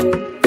you